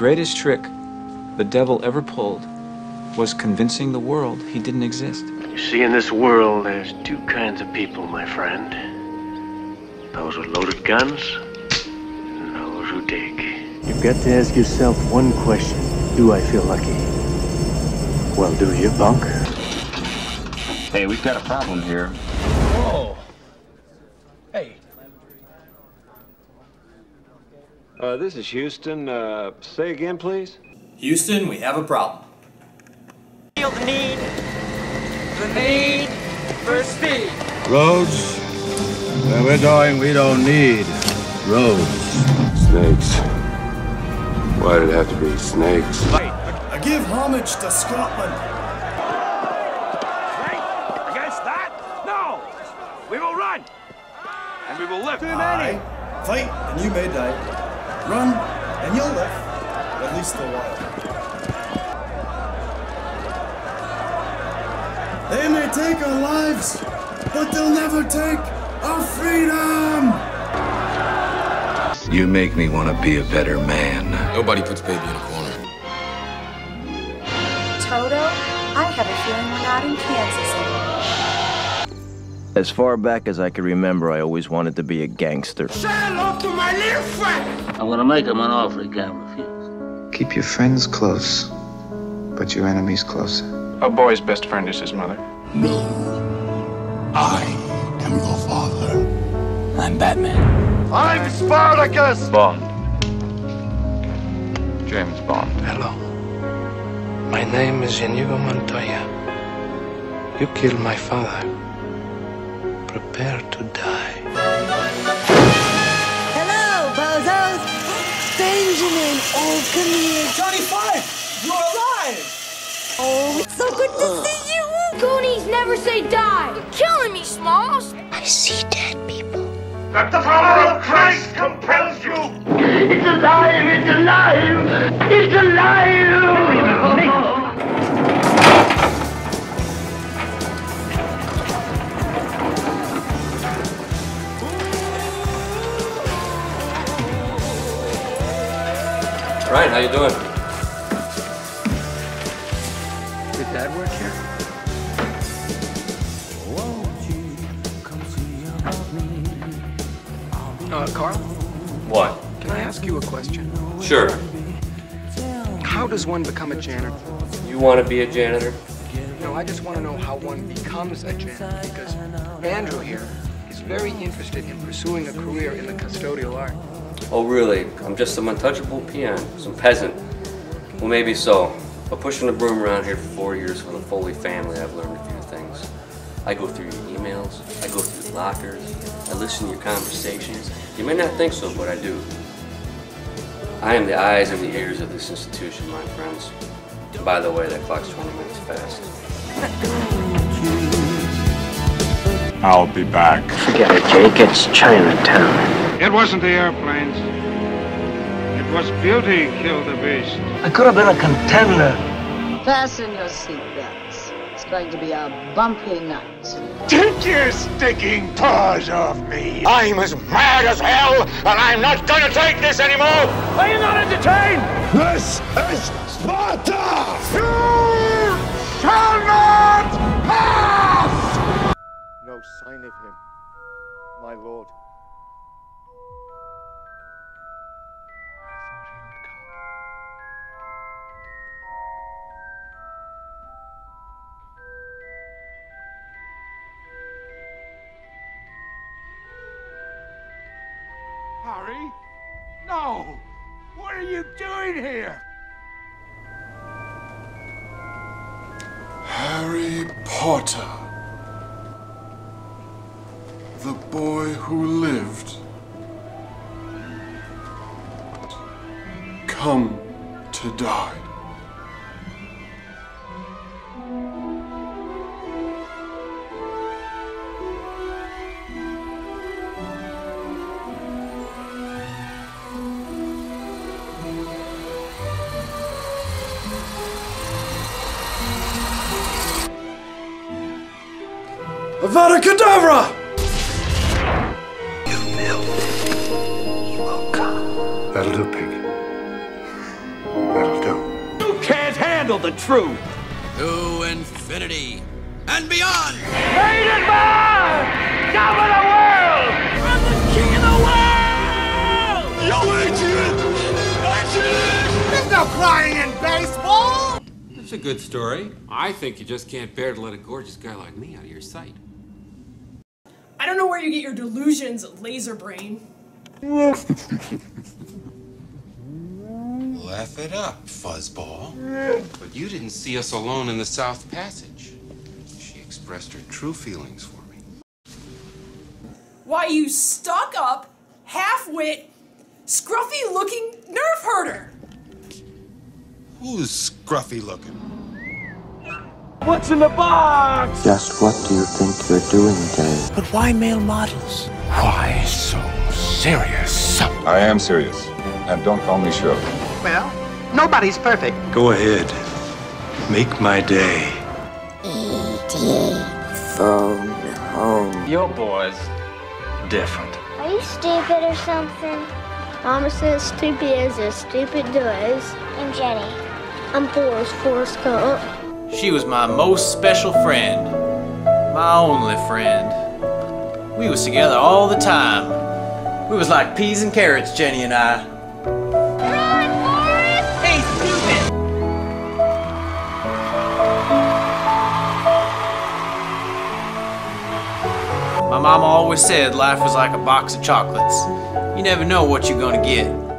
greatest trick the devil ever pulled was convincing the world he didn't exist. You see, in this world, there's two kinds of people, my friend. Those with loaded guns, and those who dig. You've got to ask yourself one question. Do I feel lucky? Well, do you, punk? Hey, we've got a problem here. Whoa. Uh, this is Houston. Uh, say again, please. Houston, we have a problem. Feel the need, the need for speed. Roads? Where we're going, we don't need roads. Snakes. Why did it have to be snakes? I give homage to Scotland. Against that? No! We will run! And we will live. Too Aye. Fight, and you may die. Run, and you'll live. At least a while. They may take our lives, but they'll never take our freedom! You make me want to be a better man. Nobody puts baby in a corner. Toto, I have a feeling we're not in Kansas anymore. As far back as I can remember, I always wanted to be a gangster. Say hello to my little friend! I'm gonna make him an offer he can't refuse. Keep your friends close, but your enemies closer. A boy's best friend is his mother. No. I am your father. I'm Batman. I'm Spartacus! Bond. James Bond. Hello. My name is Inigo Montoya. You killed my father. Prepare to die. Hello, bozos! Benjamin! Oh, come here! Johnny Five! You're alive! Oh, it's so good to see you! Goonies never say die! You're killing me, Smalls! I see dead people. That the power of Christ compels you! It's alive! It's alive! It's alive! Ryan, how you doing? Did Dad work here? Uh, Carl, What? can I ask you a question? Sure. How does one become a janitor? You want to be a janitor? No, I just want to know how one becomes a janitor because Andrew here very interested in pursuing a career in the custodial art. Oh, really? I'm just some untouchable peon, some peasant. Well, maybe so. But pushing the broom around here for four years for the Foley family, I've learned a few things. I go through your emails, I go through lockers, I listen to your conversations. You may not think so, but I do. I am the eyes and the ears of this institution, my friends. And by the way, that clock's 20 minutes fast. I'll be back. Forget it, Jake. It's Chinatown. It wasn't the airplanes. It was beauty killed the beast. I could have been a contender. Fasten your seatbelts. It's going to be a bumpy night. Take your stinking paws off me! I'm as mad as hell, and I'm not gonna take this anymore! Are you not entertained? This is Sparta! You shall not pass! No sign of him, my lord. Harry? No! What are you doing here? Harry Potter. Boy who lived. Come to die. Avada Kedavra! The truth. To infinity and beyond. Rated by Top of the world! I'm the king of the world! Yo, Adrian! Adrian! There's no crying in baseball! That's a good story. I think you just can't bear to let a gorgeous guy like me out of your sight. I don't know where you get your delusions, laser brain. Laugh it up, fuzzball. But you didn't see us alone in the South Passage. She expressed her true feelings for me. Why, you stuck up, half wit, scruffy looking nerf herder! Who's scruffy looking? What's in the box? Just what do you think you're doing, Dave? But why male models? Why so serious? I am serious. And don't call me Shirley. Well, nobody's perfect. Go ahead. Make my day. E.T. Phone home. Your boy's different. Are you stupid or something? Mama says stupid is as stupid does. I'm Jenny. I'm Forrest Forrest Gump. She was my most special friend. My only friend. We was together all the time. We was like peas and carrots, Jenny and I. My mama always said life was like a box of chocolates. You never know what you're gonna get.